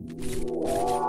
you